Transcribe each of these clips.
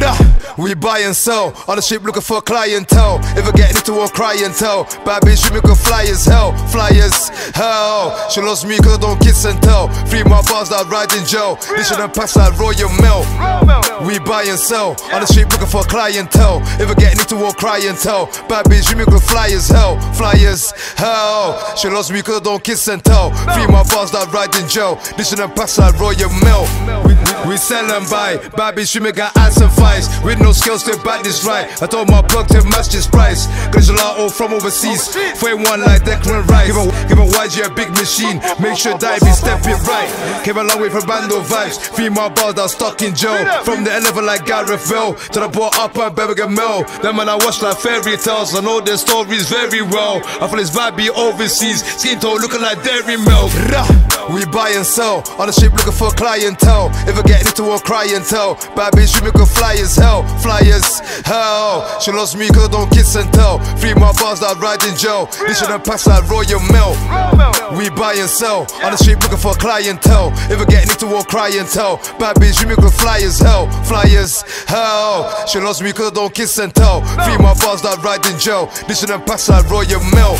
Rah, we buy and sell. On the ship looking for clientele. If I get into a tell. Bad bitch, she make her fly as hell. Fly as hell. She loves me cause I don't kiss and tell. Free my bars that ride in jail. This shouldn't pass like Royal Mail. We buy and sell. On the street looking for clientele. If I get into a clientele. Bad bitch, make her fly as hell. Fly as hell. She loves me cause I don't kiss and tell. My bars that ride in jail. This shouldn't pass like Royal Mail. We, we sell and buy. Bad bitch, make her ass and fights. With no skills to back this right. I told my plug to match this price. Cause a lot all from overseas. For one like Declan Rice. Give a, give a YG a big machine. Make sure that be stepping right. Came a long way from bando vibes. Female bars that stuck in jail. From the elephant like Gareth Bale to the bought up and Birmingham Mill. Them man I watch like fairy tales. I know their stories very well. I feel his vibe be overseas. Skin tone looking like dairy milk. We buy and sell. On the ship looking for clientele. If I get into a tell. Bad bitch, you make her fly as hell. Fly as hell. She loves me cause I don't kiss and tell. Free my bars that ride in jail. This shouldn't pass like Royal Mail. We buy and sell. On the street looking for clientele. If I get into a tell. Bad bitch, you make her fly as hell. Fly as hell. She loves me cause I don't kiss and tell. Free my bars that ride in jail. This shouldn't pass like Royal Mail.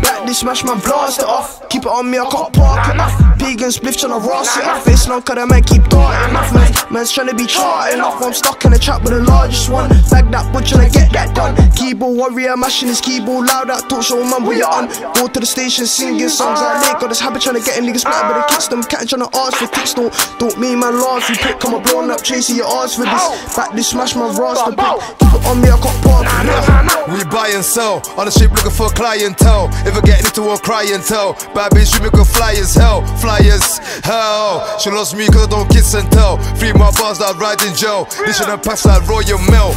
Back this smash man blast it off. Keep it on me, I can't park it Big and spliff tryna ross it off. It's long cause the man keep darting off. Man, man's tryna be charting off. I'm stuck in the trap with the largest one. Bag that boy tryna get that done. Keyboard warrior mashing his keyboard loud. That talk show man where you on. Go to the station singing songs like Lake. Got this habit tryna get a niggas splat, but the kicks them. Cat tryna ask for kicks. Don't, don't me my laugh. You pick, come up blowing up, chasing your ass for this. Back this smash my roster pick. Keep it on me, I park it. We sell. On the ship looking for clientele. If I get into a tell. Bad bitch, you make her fly as hell. Fly as hell. She loves me cause I don't kiss and tell. Free my bars that ride in jail. This shouldn't pass like Royal Mail.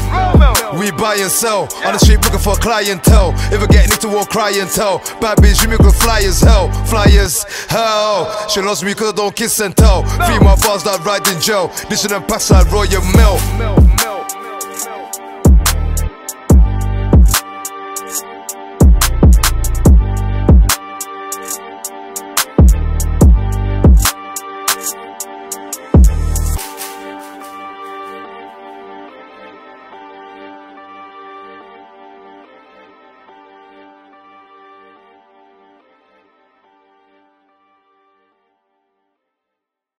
We buy and sell. On the street looking for clientele. If I get into a tell. Bad bitch, you make her fly as hell. Fly as hell. She loves me cause I don't kiss and tell. Free my bars that ride in jail. This shouldn't pass like Royal Mail.